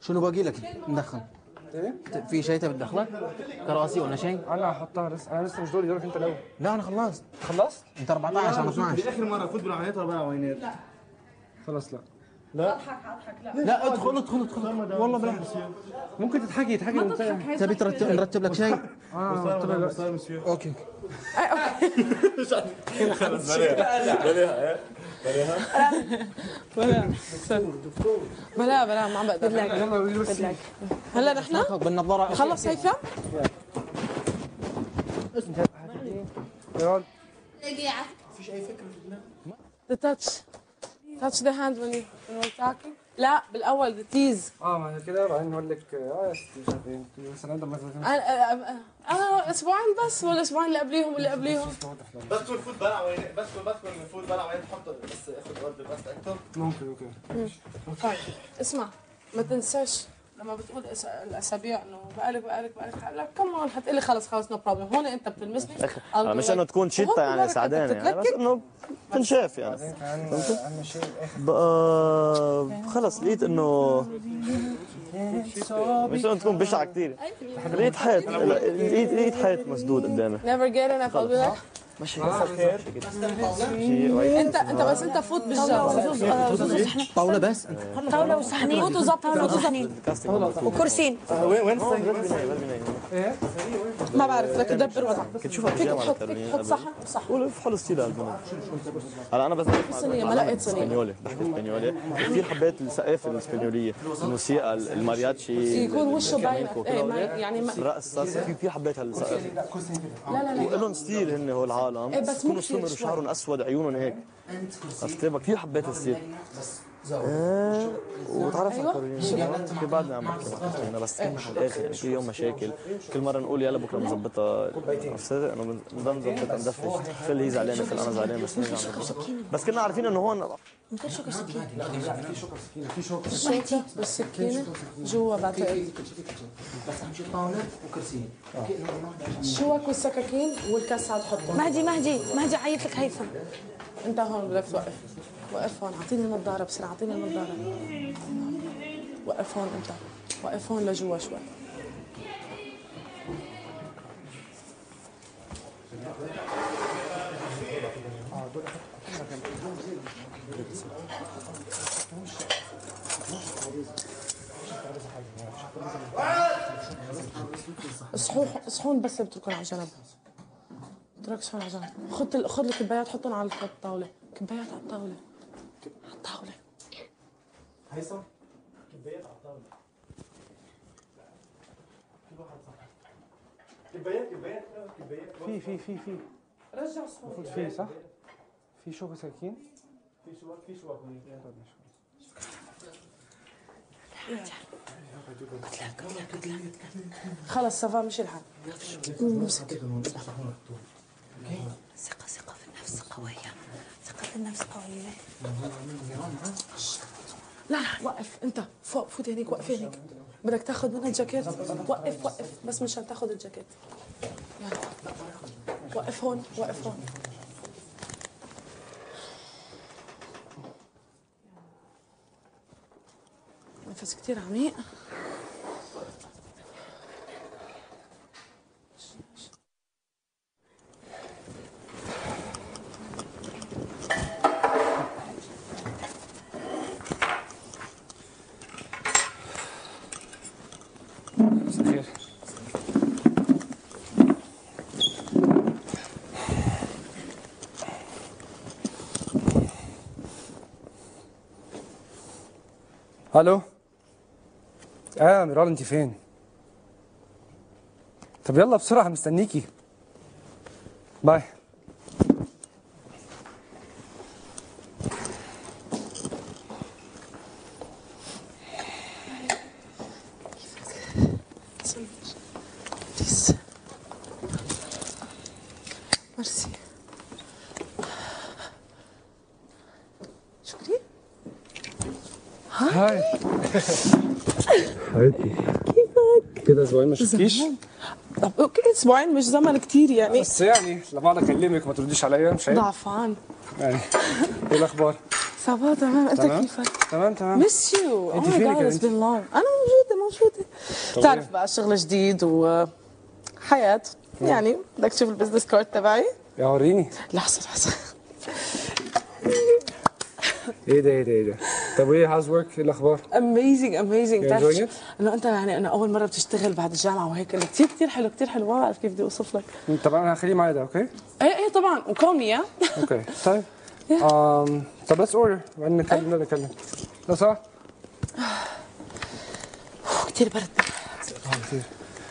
شنو باقي لك؟ ندخن إيه في شيء تبي تدخله؟ كراسي ولا شيء أنا هحطها لسه أنا لسه مش دوري دورك انت الأول. لا أنا خلصت. خلصت؟ انت 14 أنا 12 اخر مرة فوت بالعينات ولا بالعينات؟ خلاص لا. لا ادخل ادخل ادخل والله بالعكس ممكن تضحكي تضحكي تبي ترتب نرتب لك شيء آه لا أوكي بلا بلا ما عم بقدر بدلك هلا نحن بالنظاره خلص هيثم يلا the touch touch the hand when you when we're talking. لا بالأول the tease. آه ما هي كده بعدين نقول لك آه يا ستي مش عارف إيه مثلا مثلا أنا أنا أسبوعين بس ولا أسبوعين اللي قبليهم اللي قبليهم. بس كل فوت بلع بس كل بس كل فوت بلع عينات تحط بس اخد ورد بس أكتر. ممكن أوكي. طيب اسمع. ما تنساش. لما بتقول أس- الأسابيع إنه بقالك بقالك بقالك لا كمان حتقلي خلص خلص نو بروبلم هون أنت بتلمسني. آه، مش إنه تكون شتا يعني أنت يعني بس. إنه تنشاف يعني. بقى خلص لقيت إنه مش إنه تكون بشعة كثير لقيت حيط لقيت لقيت حيط مسدود قدامي. Never get enough I'll be like ماشي. انت أنت بس أنت فوت بالجو طاولة بس. طاولة وصحنين فوت وظبط طاولة وصحنين وكرسين وين وين ما بعرف لك دبر وضعك كنت شوفها على تحط تحط صحن صح قول في البنود هلا أنا بس صينية، ما لقيت صينية. إسبانيولي بحكي إسبانيولي. كثير حبيت الثقافه الإسبانيولية الموسيقى المارياتشي يكون وشه باين إيه هؤلاء. يعني الرقص كثير كثير حبيت هالثقافه لا لا لا. لهم style هن هو العالم. إيه، بس كثير سمر. وشعرهم أسود عيونهم هيك. عرفت كثير حبيت ال style. إيه وتعرفت على كارولينا في بعدني عم بحكي بس على الآخر يعني كل يوم مشاكل. كل مرة نقول يلا بكرة بنظبطها عرفت انه بنضل نظبط ندفش full هي زعلانة full أنا زعلان بس نظبطها. كنا عارفين انه هون من غير شوكة سكين الشوكة والسكينة جوا بعتقد بس أهم شيء طاولة وكرسيين. الشوك والسكاكين والكاسة تحطهم مهدي مهدي مهدي عيط لك هيثم. انت هون بدك توقف. وقف هون أعطيني النظارة بسرعة أعطيني النظارة. وقف هون أنت وقف هون لجوا شوي. صحون صحون بس بتركون على جنب اترك صحون على جنب خذ خذ الكبايات حطهم على الطاولة. كبايات على الطاولة. على الطاولة هيثم كبايات على الطاوله كل واحد صح. كبايات كبايات كبايات في في في في. رجع المفروض في صح؟ في شوكة سكين؟ في شوك في شوك خلص ça va مشي الحال ثقة ثقة في النفس قوية. ثقة في النفس قوية. لا لا وقف. انت فوق فوت هنيك وقف هنيك بدك تاخذ منها الجاكيت؟ وقف وقف. بس مشان تاخذ الجاكيت. وقف هون وقف هون. نفس كتير عميق. ألو؟ آه ميرال انت فين؟ طب يلا بسرعة مستنيكي. bye please merci شكري هاي حبيبتي كيفك كده أسبوعين ما شفتكيش طب أوكي أسبوعين مش زمن كتير يعني بس يعني لما اقعد اكلمك ما ترديش عليا مش عيب ضعفان يعني إيه الاخبار صباح تمام انت. كيفك؟ تمام تمام مس يو انت فينك لونج أنا موجوده موجوده بتعرف بقى شغل جديد وحياه يعني بدك تشوف البزنس كارد تبعي يا وريني لحظه لحظه إيه ده إيه ده إيه ده طب وايه how's work إيه الأخبار؟ amazing amazing it? إنه أنت يعني أنا أول مرة بتشتغل بعد الجامعة وهيك. كثير كثير حلو كثير حلو. ما بعرف كيف بدي أوصف لك. طب أنا هخليه معايا ده okay؟ إيه إيه طبعا. و call me okay. طيب. um, طب let's order. بعدين نتكلم نبدا نتكلم. لو صح؟ كثير برد.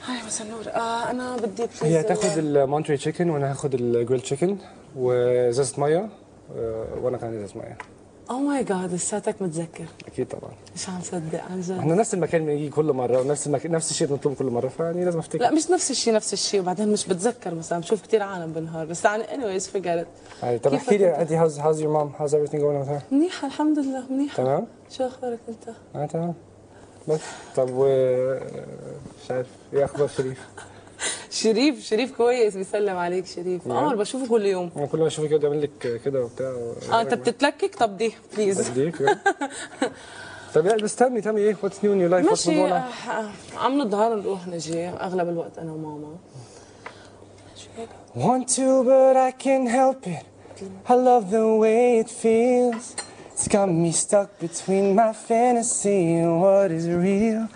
Hi مساء النور. آه أنا بدي please هي هتاخد ال Monterey chicken وأنا هاخد ال grilled chicken وازازه مية. آه، وأنا كمان ازازه مية. oh my God لساتك متذكر؟ أكيد طبعا. مش عم صدق عن جد إحنا نفس المكان بنيجي كل مرة ونفس المكان نفس الشيء بنطلبه كل مرة فيعني لازم أفتكر. لا مش نفس الشيء نفس الشيء وبعدين مش بتذكر مثلا بشوف كثير عالم بالنهار بس يعني forget it. يعني طب احكي لي؟ انت how's how's your mom how's everything going with her? منيحة الحمد لله منيحة. تمام؟ شو أخبارك أنت؟ آه تمام. بس طب و مش عارف إيه أخبار شريف؟ شريف شريف كويس بيسلم عليك شريف عمر بشوفه كل يوم أنا كل ما اشوفك كده بيعمل لك كده وبتاع آه انت بتتلكك طب دي بليز بديك طب يا بس tell me إيه new in your life what's ماشي آه، آه، عم نظهر نروح نجي أغلب الوقت أنا وماما؟ Want to, but I can't help it. I love the way it feels. It's got me stuck between my fantasy and what is real.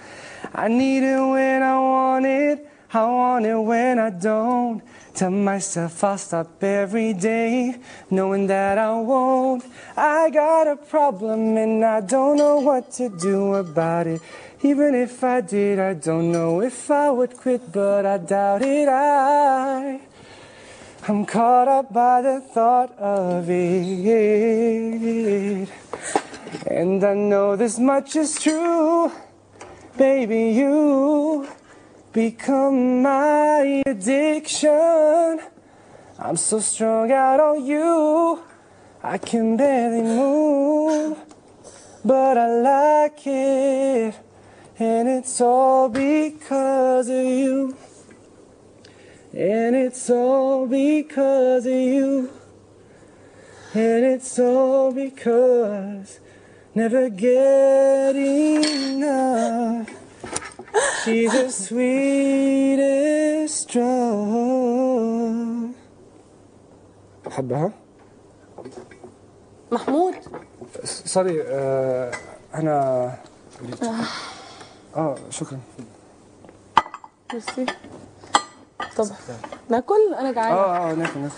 I need it when I want it. I want it when I don't. Tell myself I'll stop every day, knowing that I won't. I got a problem and I don't know what to do about it. Even if I did, I don't know if I would quit, but I doubt it. I. I'm caught up by the thought of it. And I know this much is true. Baby, you become my addiction. I'm so strung out on you. I can barely move. But I like it. And it's all because of you. And it's all because of you. And it's all because never get enough. She's the sweetest drug. أحبها؟ محمود. سوري آه أنا آه شكرا. ميرسي. طب ناكل؟ أنا جعانة. آه آه ناكل ناكل.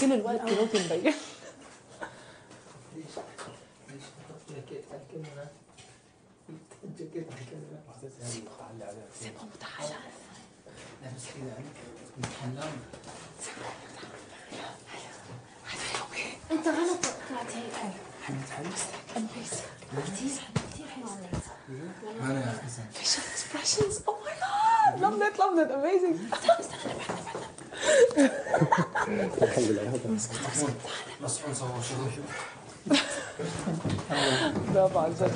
كل الوقت كيلوتي مبين انت غلط طلعت هيك كثير كثير حلو عليك facial expressions oh my god loved it loved it amazing. برافو عن جد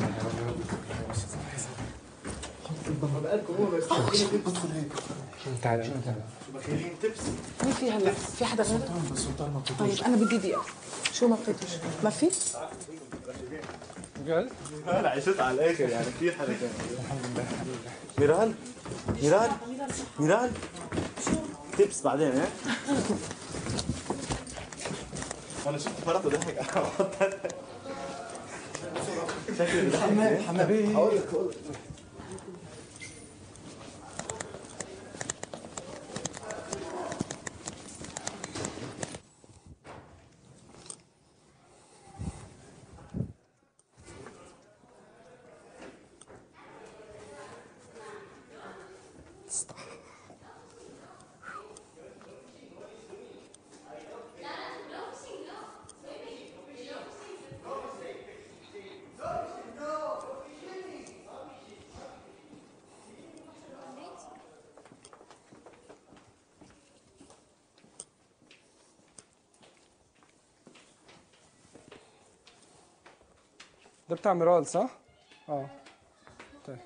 تعالى مين في هلا في حدا غير طيب أنا بدي دقيقة. شو ما بقيتوش ما في؟ بجد؟ أنا عشت على الآخر يعني كثير حركات ميرال؟ ميرال؟ ميرال؟ تبس بعدين ها؟ أنا شفت فرط وضحك شكلي ده بتاع ميرال صح؟ آه. طيب.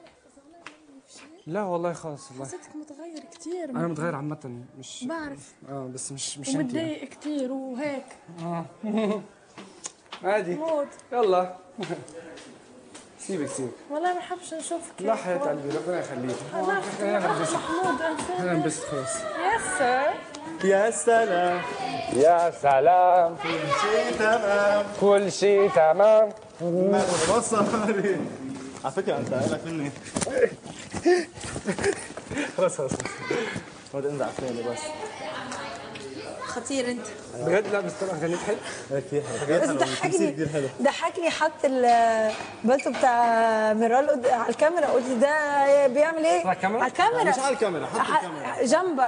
لا والله خالص والله. حسيتك متغير كتير. أنا متغير عامة مش بعرف. آه بس مش مش انت يعني. ومتضايق كتير وهيك. عادي. موت. يلا. سيبك سيبك. والله ما بحبش نشوفك لا حياة قلبي ربنا يخليك. هنبسط محمود أنا هنبسط خلاص. يس سير. يا سلام. يا سلام. شيء تمام. كل شيء تمام. مصاري على فكرة أنت لك مني. خلاص خلاص. ما بدي انزع فيني بس. خطير أنت. بجد؟ لا بس طبعا غنيت حلو. كثير حلو. بس ضحكني. ضحكني حط البلطو بتاع ميرال على الكاميرا. قلت ده بيعمل إيه؟ على الكاميرا؟ على الكاميرا. مش على الكاميرا حط الكاميرا. جنب